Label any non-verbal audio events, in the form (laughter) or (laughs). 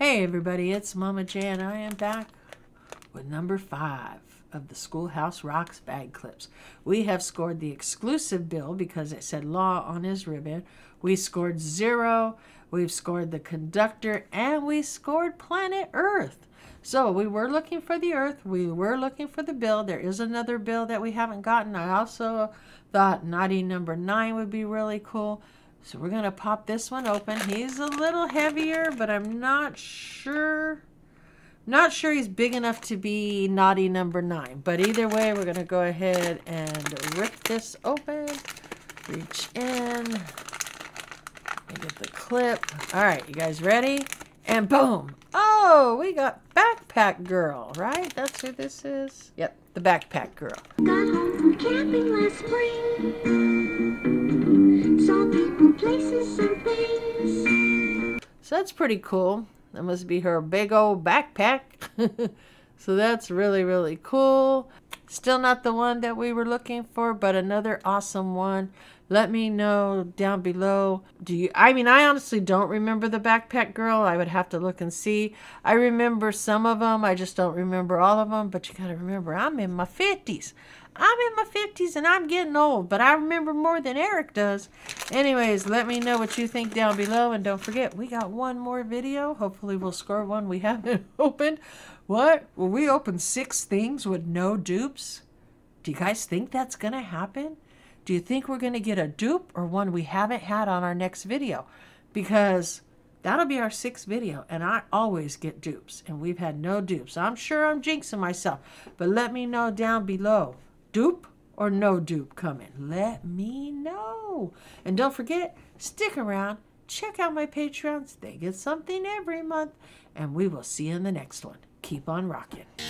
Hey everybody, it's Mama J and I am back with number five of the Schoolhouse Rocks bag clips. We have scored the exclusive bill because it said law on his ribbon. We scored zero, we've scored the conductor, and we scored planet Earth. So we were looking for the Earth, we were looking for the bill. There is another bill that we haven't gotten. I also thought naughty number nine would be really cool. So we're going to pop this one open. He's a little heavier, but I'm not sure. Not sure he's big enough to be naughty number nine. But either way, we're going to go ahead and rip this open. Reach in. Get the clip. All right, you guys ready? And boom. Oh, we got Backpack Girl, right? That's who this is? Yep, the Backpack Girl. Got home from camping last spring. So that's pretty cool. That must be her big old backpack. (laughs) so that's really, really cool. Still not the one that we were looking for, but another awesome one. Let me know down below. Do you I mean I honestly don't remember the backpack girl. I would have to look and see. I remember some of them. I just don't remember all of them, but you got to remember I'm in my 50s. I'm in my 50s and I'm getting old, but I remember more than Eric does. Anyways, let me know what you think down below. And don't forget, we got one more video. Hopefully we'll score one we (laughs) haven't opened. What? Will we open six things with no dupes? Do you guys think that's going to happen? Do you think we're going to get a dupe or one we haven't had on our next video? Because that'll be our sixth video, and I always get dupes, and we've had no dupes. I'm sure I'm jinxing myself, but let me know down below. Dupe or no dupe coming? Let me know. And don't forget, stick around, check out my Patreons. They get something every month, and we will see you in the next one. Keep on rocking.